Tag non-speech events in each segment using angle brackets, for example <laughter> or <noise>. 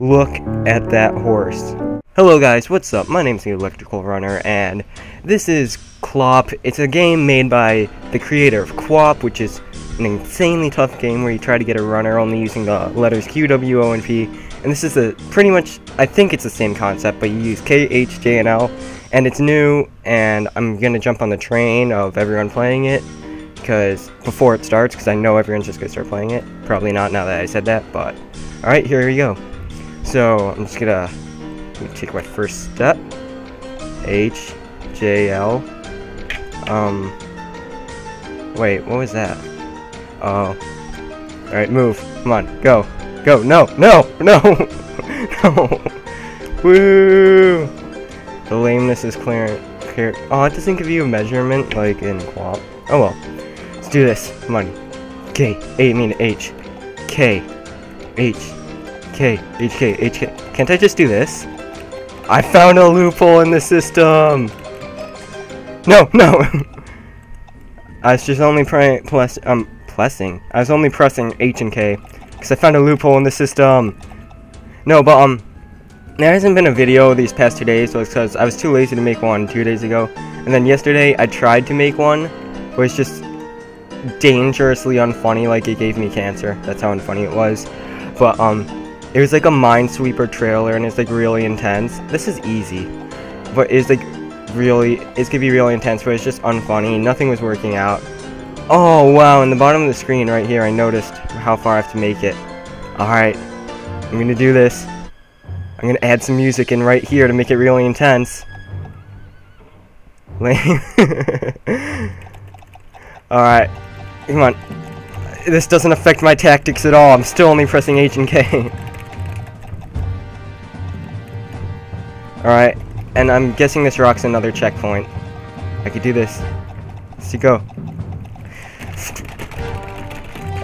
Look at that horse. Hello guys, what's up? My name's the Electrical Runner, and this is Clop. It's a game made by the creator of QWOP, which is an insanely tough game where you try to get a runner only using the letters Q, W, O, and P. And this is a pretty much, I think it's the same concept, but you use K, H, J, and L. And it's new, and I'm gonna jump on the train of everyone playing it, because before it starts, because I know everyone's just gonna start playing it. Probably not now that I said that, but alright, here we go. So I'm just gonna, take my first step. H, J, L. Um. Wait, what was that? Oh. Alright, move. Come on, go. Go. No, no, <laughs> no, no. Woo! The lameness is clear. clear. Oh, it doesn't give you a measurement like in QWOP. Oh well. Let's do this. Come on. K. A, I mean H. K. H. K, HK, HK. Can't I just do this? I found a loophole in the system! No, no! <laughs> I was just only plus, um, pressing. I was only pressing H and K, because I found a loophole in the system. No, but, um, there hasn't been a video these past two days, because I was too lazy to make one two days ago. And then yesterday, I tried to make one, but it's just dangerously unfunny, like it gave me cancer. That's how unfunny it was. But, um, it was like a Minesweeper trailer and it's like really intense. This is easy. But it's like really, it's gonna be really intense, but it's just unfunny. Nothing was working out. Oh wow, in the bottom of the screen right here, I noticed how far I have to make it. Alright, I'm gonna do this. I'm gonna add some music in right here to make it really intense. Lame. <laughs> Alright, come on. This doesn't affect my tactics at all. I'm still only pressing H and K. <laughs> Alright, and I'm guessing this rock's another checkpoint. I could do this. Let's see, go.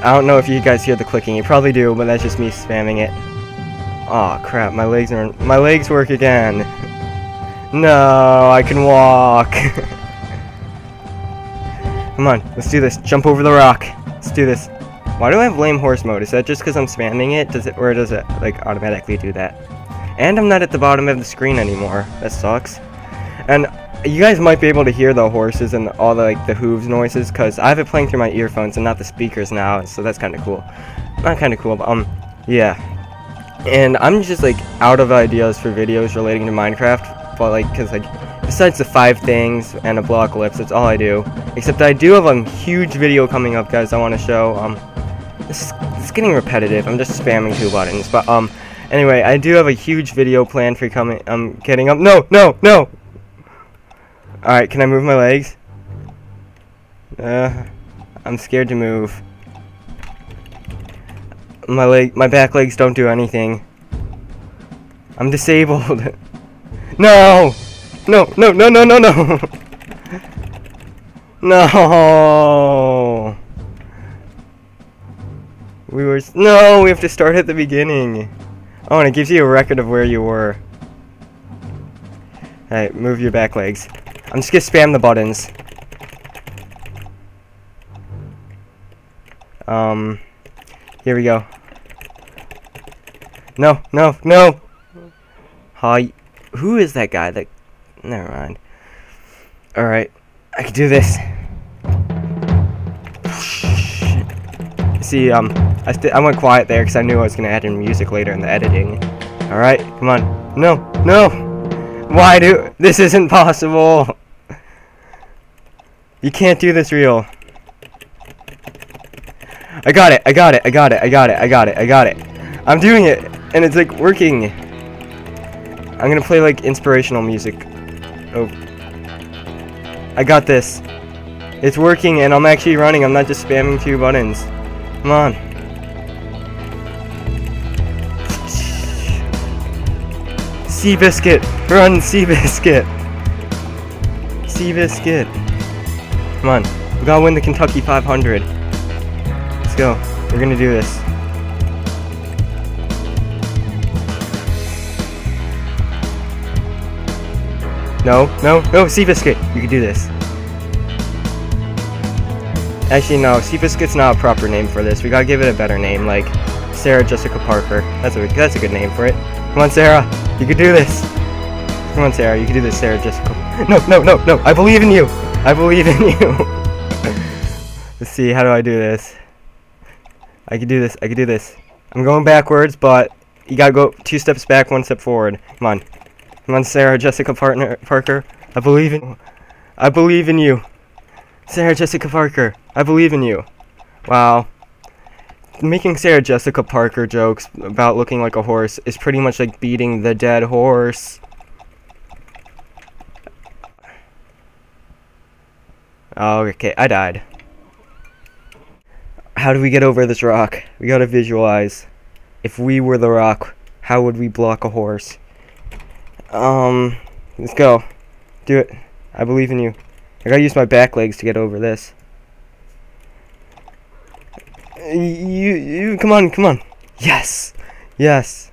I don't know if you guys hear the clicking. You probably do, but that's just me spamming it. Aw, oh, crap. My legs are... My legs work again. No, I can walk. <laughs> Come on, let's do this. Jump over the rock. Let's do this. Why do I have lame horse mode? Is that just because I'm spamming it? Does it, or does it, like, automatically do that? And I'm not at the bottom of the screen anymore. That sucks. And you guys might be able to hear the horses and all the like the hooves noises because I have it playing through my earphones and not the speakers now, so that's kind of cool. Not kind of cool, but um, yeah. And I'm just like out of ideas for videos relating to Minecraft, but like, cause like besides the five things and a block Blocklypse, that's all I do. Except I do have a huge video coming up, guys. I want to show. Um, it's, is, getting repetitive. I'm just spamming two buttons, but um. Anyway, I do have a huge video planned for coming. I'm getting up. No, no, no. All right, can I move my legs? Uh, I'm scared to move. My leg, my back legs don't do anything. I'm disabled. <laughs> no, no, no, no, no, no, no. <laughs> no. We were no. We have to start at the beginning. Oh, and it gives you a record of where you were. Alright, move your back legs. I'm just gonna spam the buttons. Um, here we go. No, no, no! Hi. Who is that guy that... Never mind. Alright, I can do this. See, um, I, I went quiet there because I knew I was going to add in music later in the editing. Alright, come on. No, no! Why do... This isn't possible! You can't do this real. I got it, I got it, I got it, I got it, I got it, I got it. I'm doing it, and it's like working. I'm gonna play like inspirational music. Oh. I got this. It's working, and I'm actually running. I'm not just spamming two buttons. Come on. Seabiscuit! Run, Seabiscuit! Seabiscuit! Come on. We gotta win the Kentucky 500. Let's go. We're gonna do this. No, no, no, Seabiscuit! You can do this. Actually, no. Seabiscuit's not a proper name for this. We gotta give it a better name, like Sarah Jessica Parker. That's a that's a good name for it. Come on, Sarah. You can do this. Come on, Sarah. You can do this, Sarah Jessica. <laughs> No, no, no, no. I believe in you. I believe in you. <laughs> Let's see. How do I do this? I can do this. I can do this. I'm going backwards, but you gotta go two steps back, one step forward. Come on. Come on, Sarah Jessica Partner Parker. I believe in I believe in you. Sarah Jessica Parker. I believe in you. Wow. Making Sarah Jessica Parker jokes about looking like a horse is pretty much like beating the dead horse. Oh, okay, I died. How do we get over this rock? We gotta visualize. If we were the rock, how would we block a horse? Um, let's go. Do it. I believe in you. I gotta use my back legs to get over this. You, you, come on, come on. Yes, yes.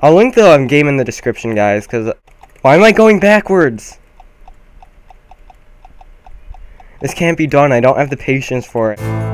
I'll link the um, game in the description, guys, because why am I going backwards? This can't be done. I don't have the patience for it.